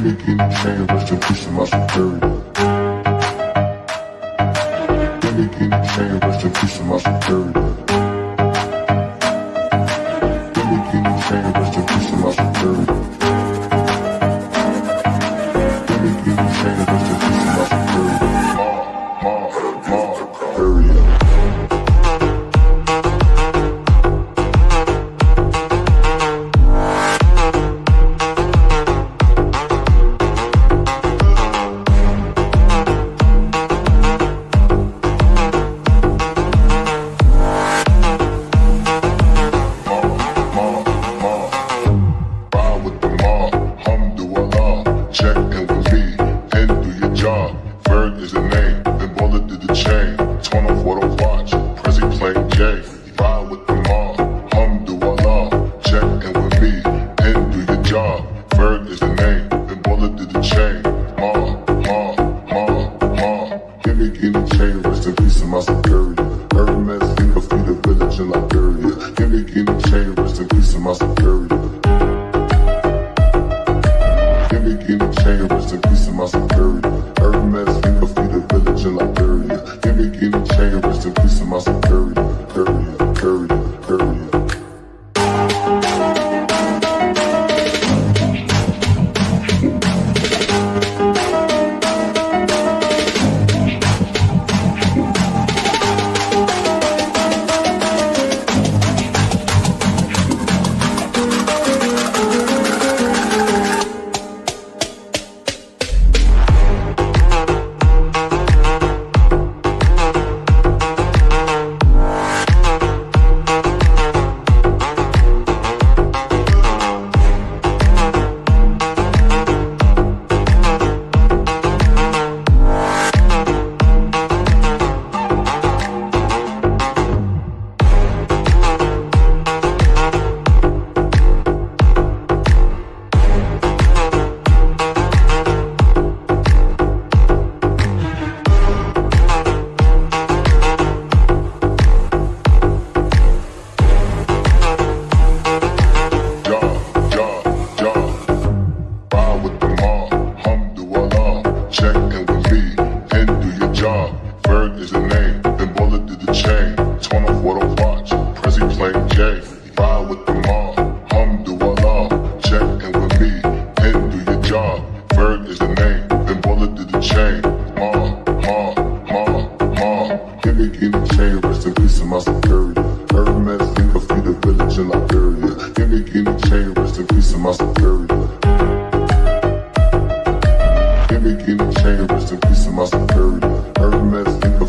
Gimme, gimme chain, rest in peace to my superior. Gimme, gimme chain, rest in peace to my superior. Gimme, gimme chain, rest in peace to my. with the law. Alhamdulillah, check in with me, and do your job. Ferg is the name, and bullet is the chain. Ma, ma, ma, ma. Give me in the chain, rest in peace to my superior. Hermes, in the feet of village in Liberia. Give me in the chain, rest in peace to my superior. Chambers and peace to my in the of. Give me any chambers and peace to my superior. Period. changed the name, Ben Baller did the chain. Torn off what I watch, Prezi playing J. Ride with the mob, hum do Allah. Check in with me, hit do your job. Ferg is the name, Ben Baller did the chain. Ma, ma, ma, ma. Give me in the chain, rest in peace to my security. Hermes, think of the village in Liberia. Give me in the chain, rest in peace to my security. Give me in the chain, rest in peace to my security. Hermes, think